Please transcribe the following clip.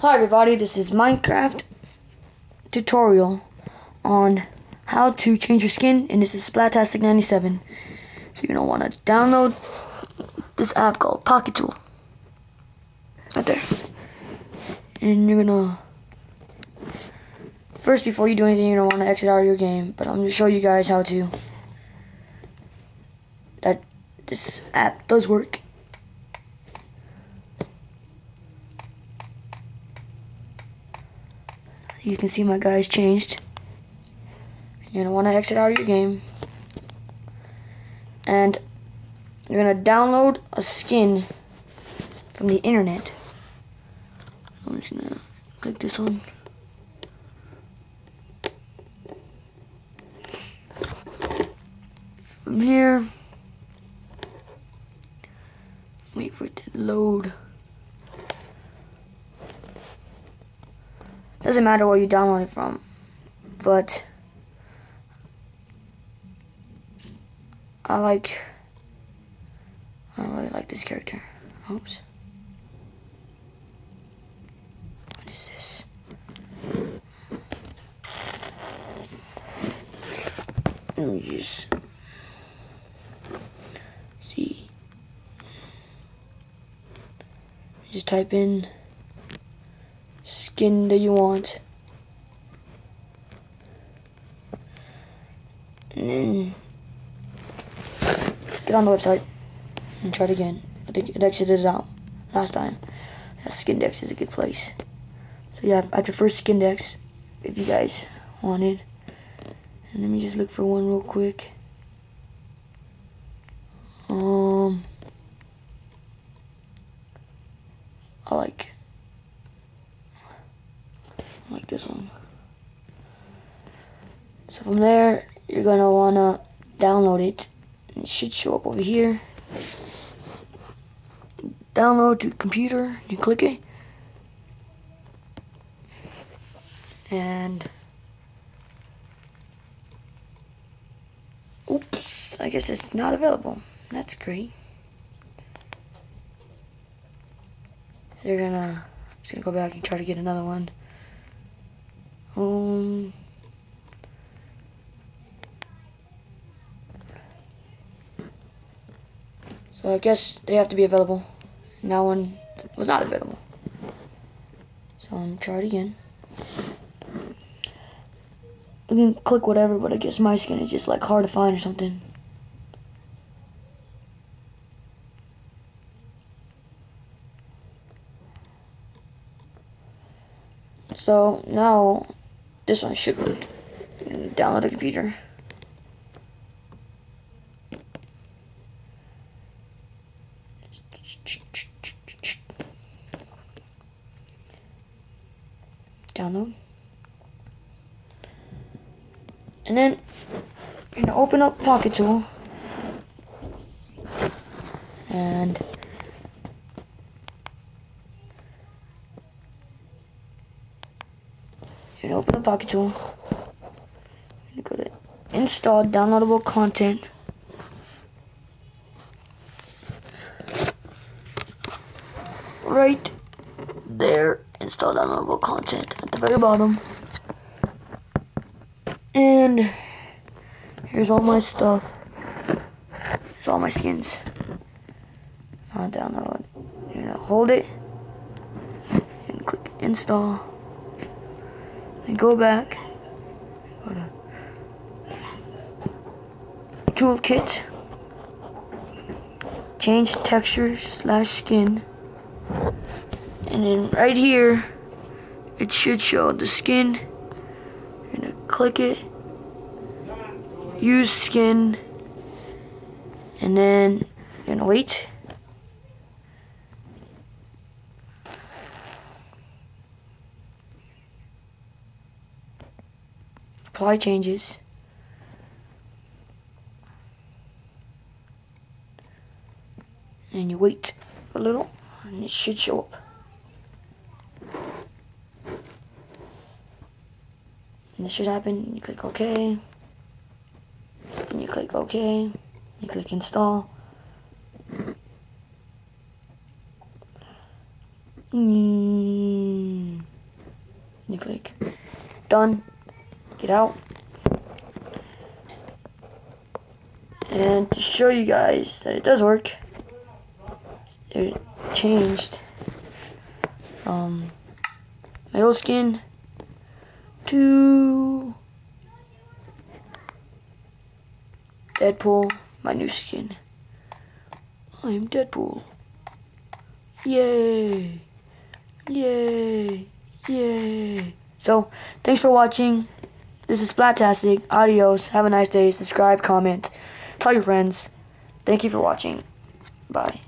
Hi everybody, this is Minecraft tutorial on how to change your skin and this is Splatastic97. So you're gonna wanna download this app called Pocket Tool. Right there. And you're gonna first before you do anything you're gonna wanna exit out of your game, but I'm gonna show you guys how to that this app does work. You can see my guys changed. You're gonna wanna exit out of your game. And you're gonna download a skin from the internet. I'm just gonna click this one. From here, wait for it to load. Doesn't matter where you download it from, but I like. I don't really like this character. Oops. What is this? Let me just see. Just type in skin that you want. And then get on the website and try it again. I think it exited it out last time. Yeah, Skindex is a good place. So yeah, I prefer Skindex if you guys wanted. And let me just look for one real quick. Um, I like like this one. So from there, you're gonna wanna download it. It should show up over here. Download to computer. You click it, and oops, I guess it's not available. That's great. So you're gonna just gonna go back and try to get another one. Um. So I guess they have to be available. And that one was not available. So I'm gonna try it again. I can click whatever, but I guess my skin is just like hard to find or something. So now this one should work. Download the computer. Download. And then you're gonna open up Pocket Tool. And You're gonna open the Pocket Tool. Go to install downloadable content. Right there, install downloadable content at the very bottom. And here's all my stuff. Here's all my skins. I'll download. Gonna hold it and click install and go back. Toolkit. Change texture slash skin. And then right here it should show the skin. You're gonna click it. Use skin. And then you're gonna wait apply changes. And you wait a little and it should show up. And this should happen. You click OK. And you click OK. You click install. Mm. you click done. Get out. And to show you guys that it does work, it changed from my old skin to Deadpool, my new skin. I'm Deadpool. Yay! Yay! Yay! So, thanks for watching. This is Splatastic. Adios. Have a nice day. Subscribe, comment, tell your friends. Thank you for watching. Bye.